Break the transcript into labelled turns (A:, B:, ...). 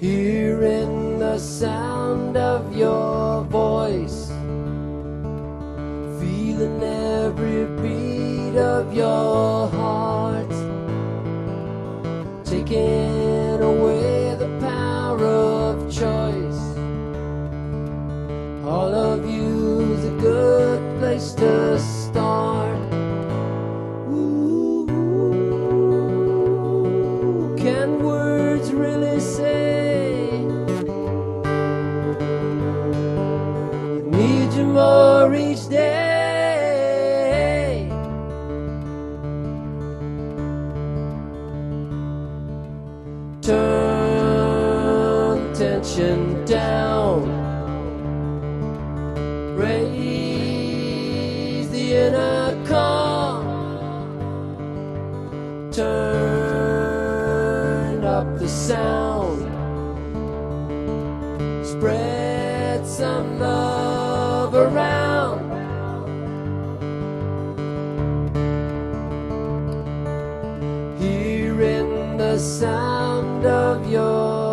A: Hearing the sound of your voice, feeling every beat of your heart, taking away the power of choice. All of you's a good place to start. Can words really say? Need you more each day. Turn tension down. Raise the inner calm. Turn up the sound. Spread some love around. Hearing the sound of your